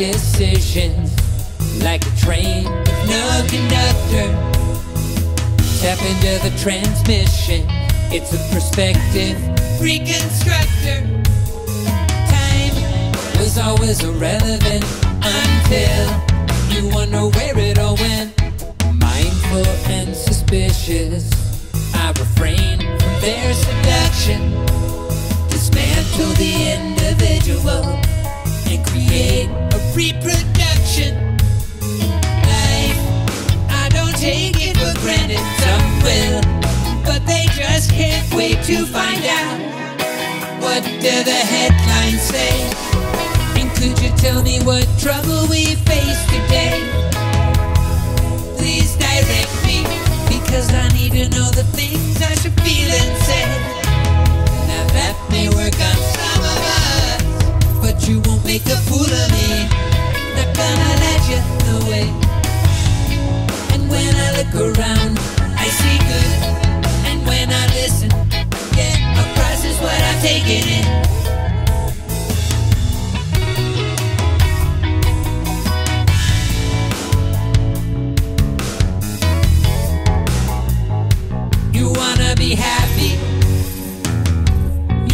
decisions like a train no conductor. Tap into the transmission, it's a perspective reconstructor. Time was always irrelevant until you wonder where it all went. Mindful and suspicious, I refrain from their seduction. Dismantle the individual and create reproduction. Life, I don't take it for granted. Some will, but they just can't wait to find out. What do the headlines say? And could you tell me what trouble we face today? Please direct me, because I need to know the make a fool of me. Not gonna let you away. And when I look around, I see good. And when I listen, yeah, a price is what I'm taking in. You wanna be happy.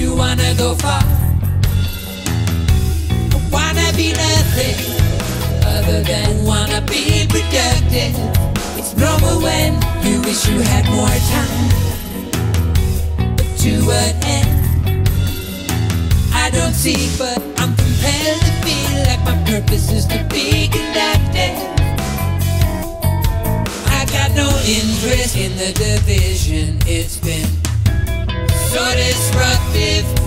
You wanna go far. Than wanna be productive. It's normal when you wish you had more time. To what end? I don't see, but I'm compelled to feel like my purpose is to be conducted. I got no interest in the division. It's been so disruptive.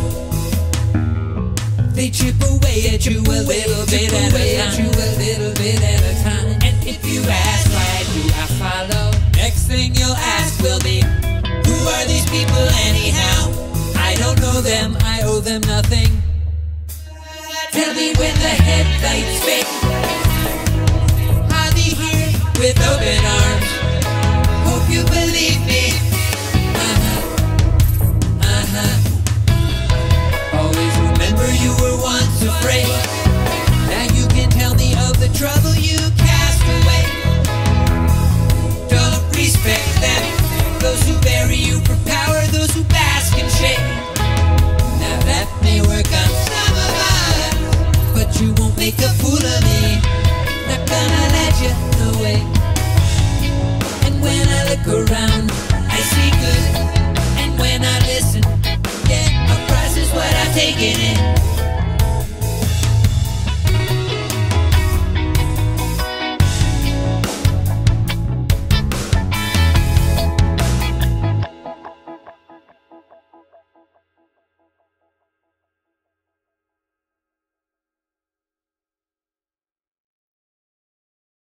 They chip away at you a little bit at a time. You a little bit at a time. And if you ask why do I follow, next thing you'll ask will be, who are these people anyhow? I don't know them. I owe them nothing. Tell me when the headlights fade. I'll be here with open arms. Hope you believe me. Taking in.